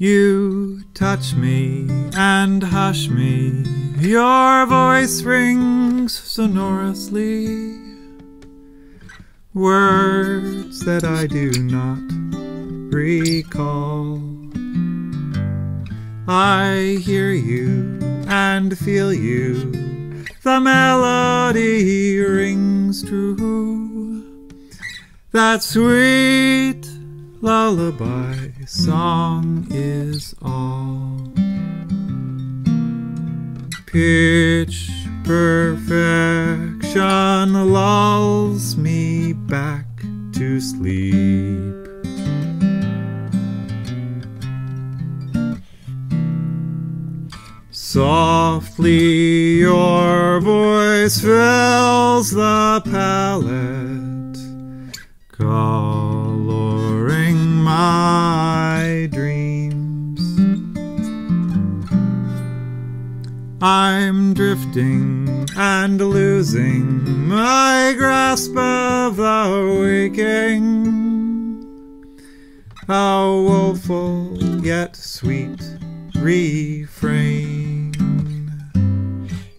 You touch me and hush me, your voice rings sonorously. Words that I do not recall. I hear you and feel you, the melody rings true. That sweet lullaby song is all. Pitch perfection lulls me back to sleep. Softly your voice fills the palette, I'm drifting and losing my grasp of the waking. A woeful yet sweet refrain.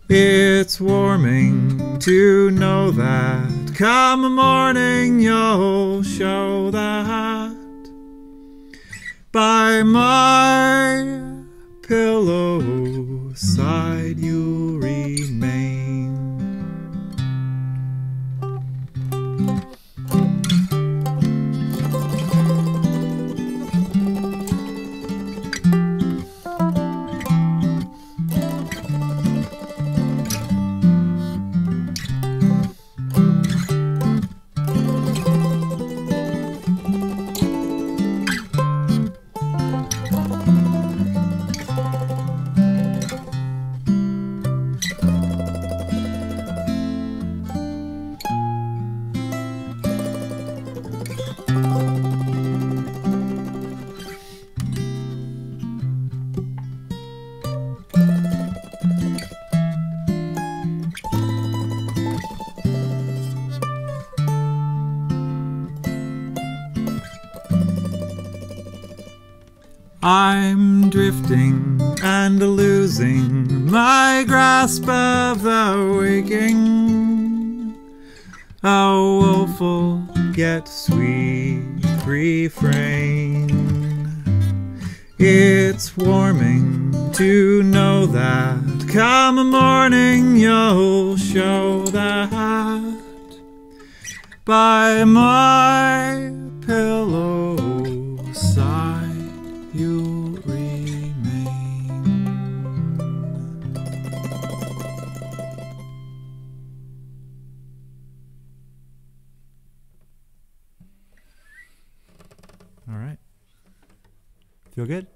It's warming to know that come morning you'll show that by my pillow side you'll I'm drifting and losing my grasp of the waking. A woeful yet sweet refrain. It's warming to know that come morning you'll show that by my All right. Feel good?